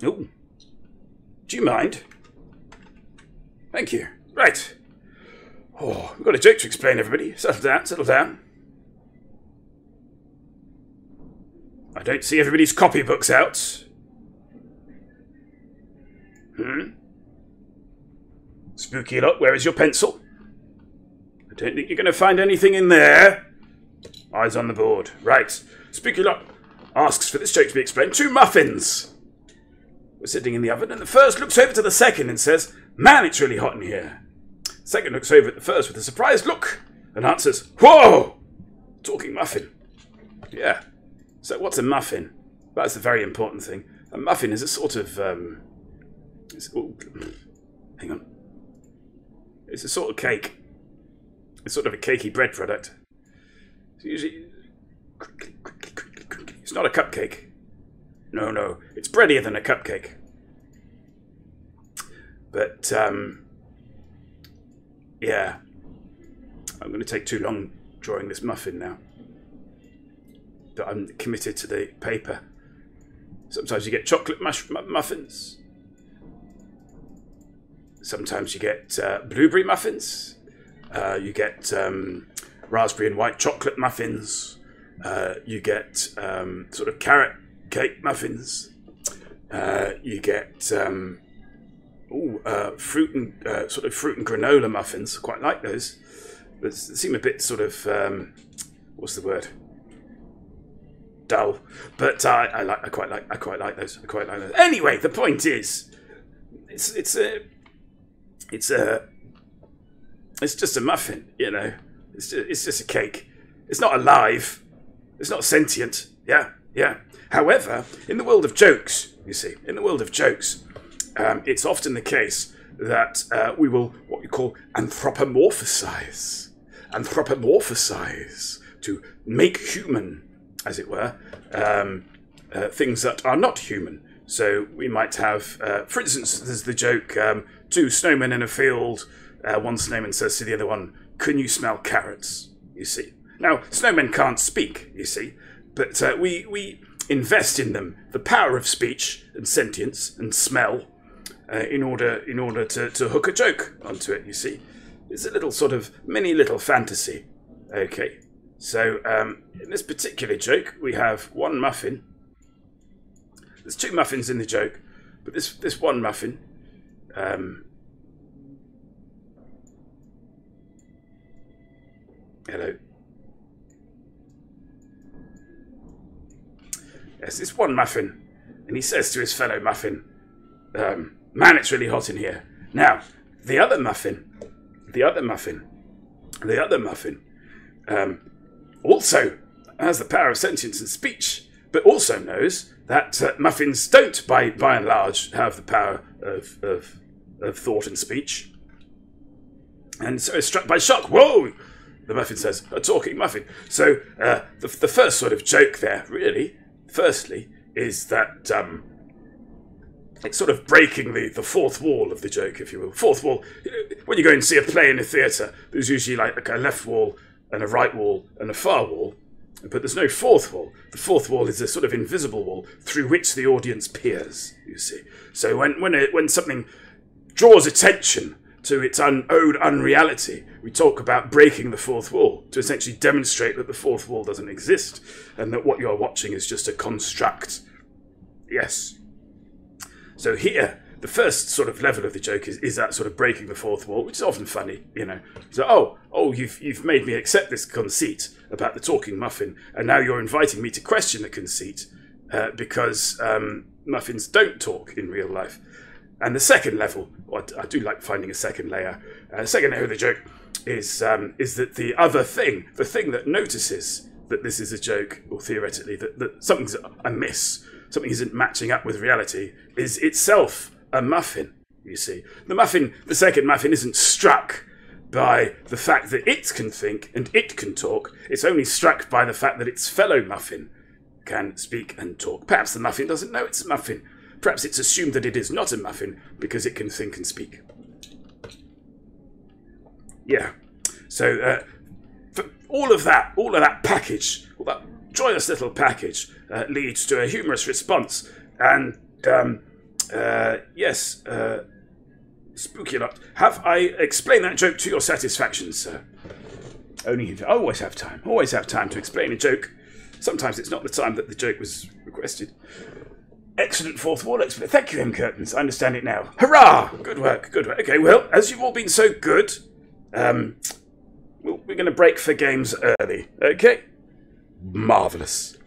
Do you mind? Thank you. Right. Oh, we've got a joke to explain, everybody. Settle down, settle down. I don't see everybody's copybooks out. Hmm? Spooky lot, where is your pencil? I don't think you're going to find anything in there. Eyes on the board. Right. Spooky lot asks for this joke to be explained. Two muffins. We're sitting in the oven, and the first looks over to the second and says, Man, it's really hot in here. Second looks over at the first with a surprised look and answers, Whoa! Talking muffin. Yeah. So, what's a muffin? That's the very important thing. A muffin is a sort of. Um, oh, hang on. It's a sort of cake. It's sort of a cakey bread product. It's usually. It's not a cupcake. No, no. It's breadier than a cupcake. But, um. Yeah. I'm going to take too long drawing this muffin now. But I'm committed to the paper. Sometimes you get chocolate mush- muffins. Sometimes you get uh, blueberry muffins. Uh, you get um, raspberry and white chocolate muffins. Uh, you get um, sort of carrot cake muffins. Uh, you get um, ooh, uh, fruit and uh, sort of fruit and granola muffins. Quite like those. But seem a bit sort of um, what's the word? Dull. But I, I like. I quite like. I quite like those. I quite like those. Anyway, the point is, it's it's a it's a it's just a muffin. You know, it's just, it's just a cake. It's not alive. It's not sentient. Yeah, yeah. However, in the world of jokes, you see, in the world of jokes, um, it's often the case that uh, we will what we call anthropomorphize, anthropomorphize to make human, as it were, um, uh, things that are not human. So we might have, uh, for instance, there's the joke: um, two snowmen in a field. Uh, one snowman says to the other one, "Can you smell carrots?" You see. Now, snowmen can't speak. You see, but uh, we we invest in them the power of speech and sentience and smell uh, in order in order to, to hook a joke onto it. You see, it's a little sort of mini little fantasy. Okay, so um, in this particular joke, we have one muffin. There's two muffins in the joke, but this this one muffin. Um, hello. Yes, it's one muffin. And he says to his fellow muffin, um, Man, it's really hot in here. Now, the other muffin, the other muffin, the other muffin, um, also has the power of sentience and speech, but also knows that uh, muffins don't, by, by and large, have the power of, of, of thought and speech. And so is struck by shock. Whoa! The muffin says, a talking muffin. So uh, the, the first sort of joke there, really, firstly, is that um, it's sort of breaking the, the fourth wall of the joke, if you will. Fourth wall. When you go and see a play in a theatre, there's usually like a left wall and a right wall and a far wall, but there's no fourth wall. The fourth wall is a sort of invisible wall through which the audience peers. You see. So when when it, when something draws attention to its un, owed unreality, we talk about breaking the fourth wall to essentially demonstrate that the fourth wall doesn't exist and that what you're watching is just a construct. Yes. So here, the first sort of level of the joke is, is that sort of breaking the fourth wall, which is often funny, you know. So, oh, oh, you've you've made me accept this conceit about the talking muffin, and now you're inviting me to question the conceit uh, because um, muffins don't talk in real life. And the second level, well, I, do like finding a second layer. Uh, second layer of the joke is um, is that the other thing, the thing that notices that this is a joke, or theoretically that, that something's amiss, something isn't matching up with reality, is itself a muffin. You see, the muffin, the second muffin, isn't struck by the fact that it can think and it can talk. It's only struck by the fact that its fellow muffin can speak and talk. Perhaps the muffin doesn't know it's a muffin. Perhaps it's assumed that it is not a muffin because it can think and speak. Yeah. So, uh, for all of that, all of that package, all that joyous little package, uh, leads to a humorous response. And um, Uh, yes, uh, spooky lot. Have I explained that joke to your satisfaction, sir? Only I always have time. Always have time to explain a joke. Sometimes it's not the time that the joke was requested. Excellent fourth wall explanation. Thank you, M. Curtains. I understand it now. Hurrah! Good work, good work. Okay, well, as you've all been so good, um, we're going to break for games early. Okay? Marvellous.